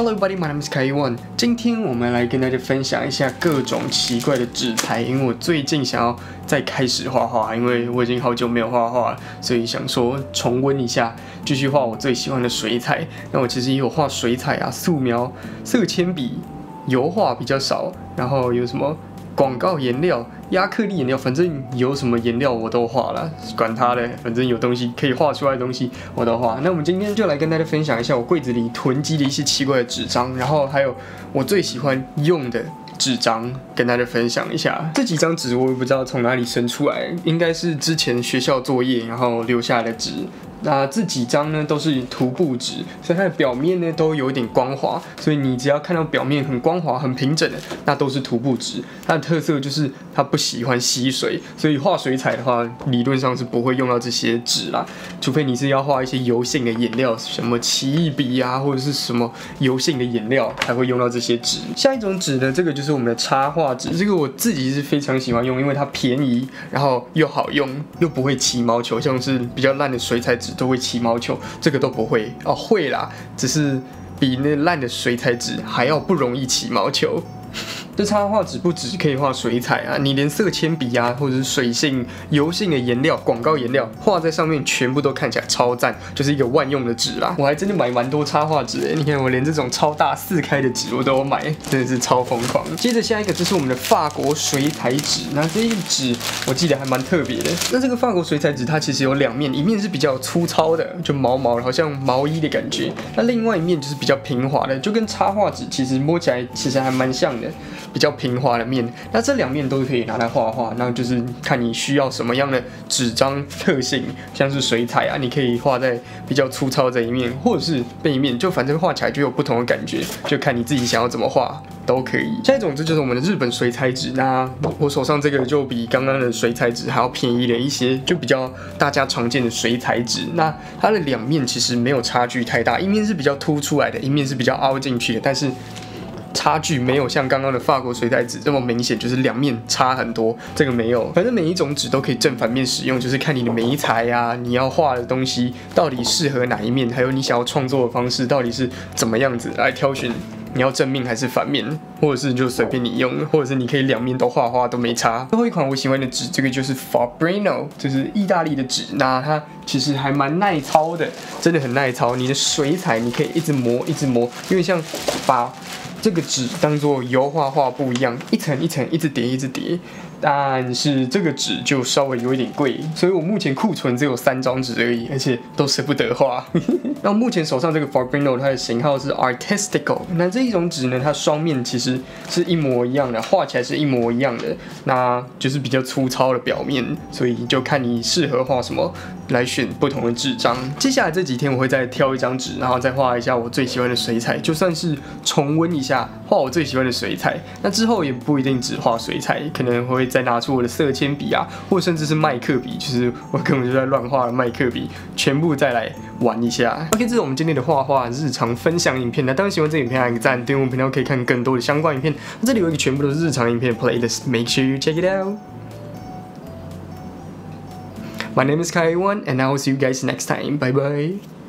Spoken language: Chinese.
Hello, everybody. My name is Kaiwan. 今天我们来跟大家分享一下各种奇怪的纸材，因为我最近想要再开始画画，因为我已经好久没有画画了，所以想说重温一下，继续画我最喜欢的水彩。那我其实也有画水彩啊、素描、色铅笔、油画比较少，然后有什么广告颜料。亚克力颜料，反正有什么颜料我都画了，管它的，反正有东西可以画出来的东西我都画。那我们今天就来跟大家分享一下我柜子里囤积的一些奇怪的纸张，然后还有我最喜欢用的纸张，跟大家分享一下。这几张纸我也不知道从哪里生出来，应该是之前学校作业然后留下的纸。那这几张呢都是涂布纸，所以它的表面呢都有一点光滑，所以你只要看到表面很光滑、很平整的，那都是涂布纸。它的特色就是它不喜欢吸水，所以画水彩的话，理论上是不会用到这些纸啦，除非你是要画一些油性的颜料，什么奇异笔啊，或者是什么油性的颜料，才会用到这些纸。下一种纸呢，这个就是我们的插画纸，这个我自己是非常喜欢用，因为它便宜，然后又好用，又不会起毛球，像是比较烂的水彩纸。都会起毛球，这个都不会哦，会啦，只是比那烂的水彩纸还要不容易起毛球。这插画纸不只是可以画水彩啊，你连色铅笔啊，或者是水性、油性的颜料、广告颜料画在上面，全部都看起来超赞，就是一个万用的纸啦。我还真的买蛮多插画纸诶，你看我连这种超大四开的纸我都有买，真的是超疯狂。接着下一个，就是我们的法国水彩纸，那这一纸我记得还蛮特别的。那这个法国水彩纸它其实有两面，一面是比较粗糙的，就毛毛，好像毛衣的感觉；那另外一面就是比较平滑的，就跟插画纸其实摸起来其实还蛮像的。比较平滑的面，那这两面都可以拿来画画，那就是看你需要什么样的纸张特性，像是水彩啊，你可以画在比较粗糙这一面，或者是背面，就反正画起来就有不同的感觉，就看你自己想要怎么画都可以。下一种这就是我们的日本水彩纸，那我手上这个就比刚刚的水彩纸还要便宜了一些，就比较大家常见的水彩纸，那它的两面其实没有差距太大，一面是比较凸出来的，一面是比较凹进去的，但是。差距没有像刚刚的法国水彩纸这么明显，就是两面差很多。这个没有，反正每一种纸都可以正反面使用，就是看你的眉材呀，你要画的东西到底适合哪一面，还有你想要创作的方式到底是怎么样子来挑选，你要正面还是反面，或者是就随便你用，或者是你可以两面都画画都没差。最后一款我喜欢的纸，这个就是 Fabrino，就是意大利的纸，那它其实还蛮耐操的，真的很耐操。你的水彩你可以一直磨，一直磨，因为像把这个纸当做油画画布一样，一层一层一直叠，一直叠。但是这个纸就稍微有一点贵，所以我目前库存只有三张纸而已，而且都舍不得画。那目前手上这个 Fabrino 它的型号是 Artistical，那这一种纸呢，它双面其实是一模一样的，画起来是一模一样的，那就是比较粗糙的表面，所以就看你适合画什么来选不同的纸张。接下来这几天我会再挑一张纸，然后再画一下我最喜欢的水彩，就算是重温一下画我最喜欢的水彩。那之后也不一定只画水彩，可能会。再拿出我的色铅笔啊，或甚至是麦克笔，就是我根本就在乱画的麦克笔，全部再来玩一下。OK，这是我们今天的画画日常分享影片。那当然喜欢这影片，按个赞，订阅我们频道可以看更多的相关影片。那这里有一个全部都是日常影片 playlist，make sure you check it out。My name is Kai One，and I will see you guys next time. Bye bye.